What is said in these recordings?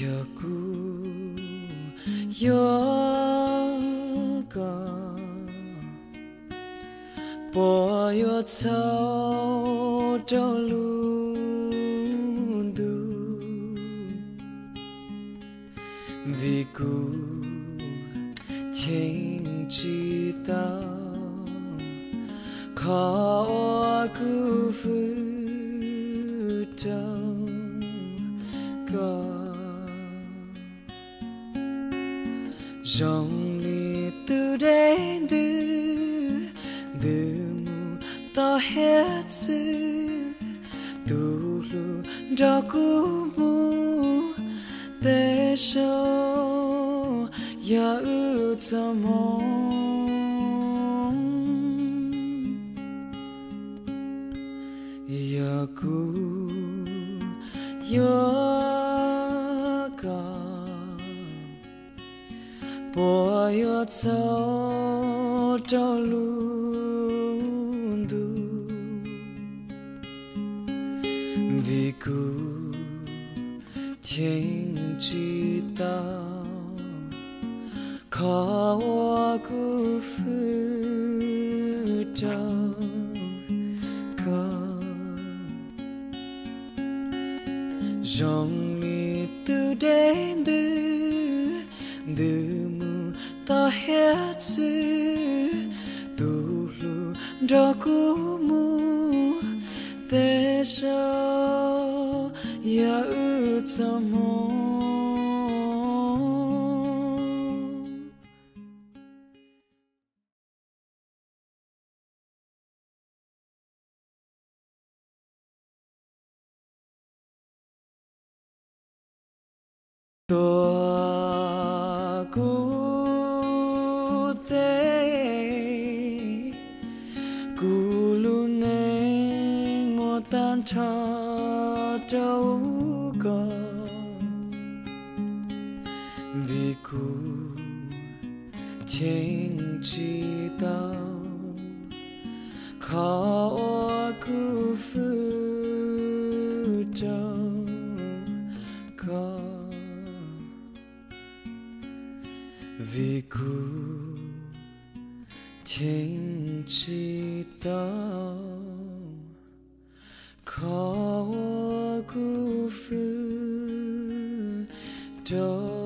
yo cu yo ca bỏ yo sao trao luôn du vì cu chính chỉ tao khó cu phư trao dòng li từ đến từ từ mù ta hết sự, tu lu cho cu mù tế sâu ya ư cho mong. Bỏ yo cho cho luôn du vì cu thiên chỉ tao khó cu phư trao con dòng mi từ đến từ từ tahez tuhlu dokumu teso ya tamon do 查找不为，因为天知道，我辜负了你，因为天知道。Call a.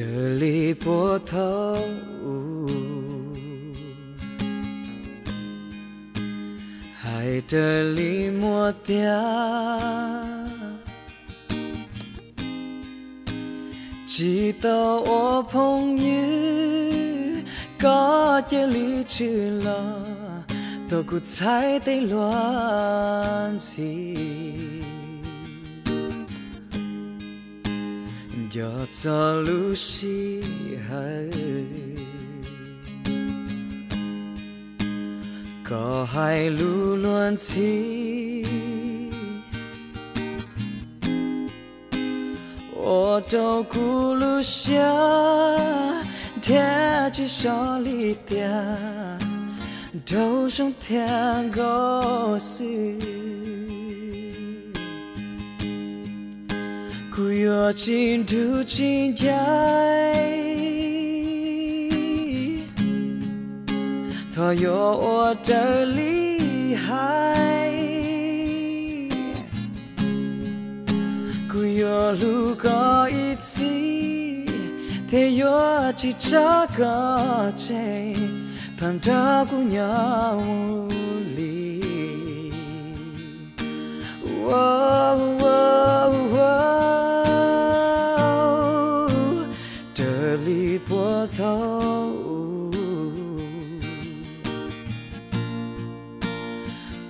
这里泊头还这里莫电知道我朋友昨这里去了多苦才对乱起夜深愈是海，高海愈乱起。我都孤路下，天际上里边，都想天高兴。 구여진 두 진자이 더여워 떨리하이 구여루가 있지 대여 지쳐가제 반다구냐 우리 wow, wow.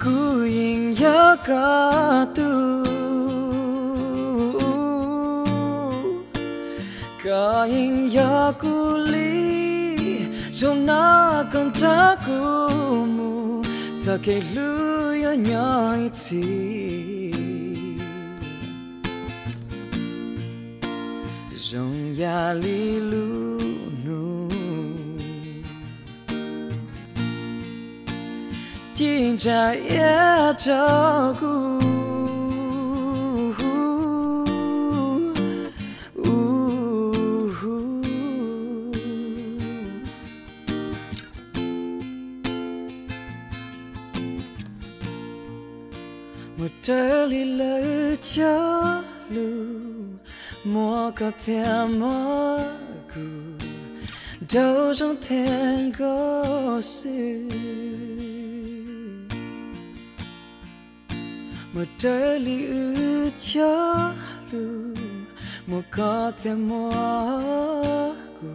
ku ingya con ka ingya mu, ta kể takelu ya nyaiti jong ya lilu 听着也照顾。我这里了脚路，莫个天莫顾，都上天高事。một trời lý ư chớ lù, một có thể mua cù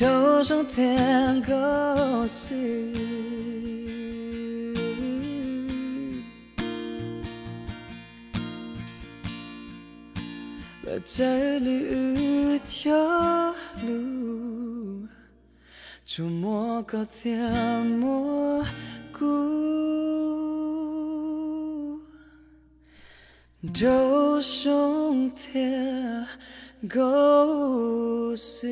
đâu trong thèn gấu xì là trời lý ư chớ lù chú mua có thể mua cù 都上天高事。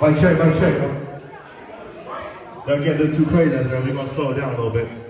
Mic check, mic check. Don't get a little too crazy, man. We're gonna slow it down a little bit.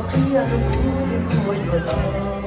باقي ركودك والبلاء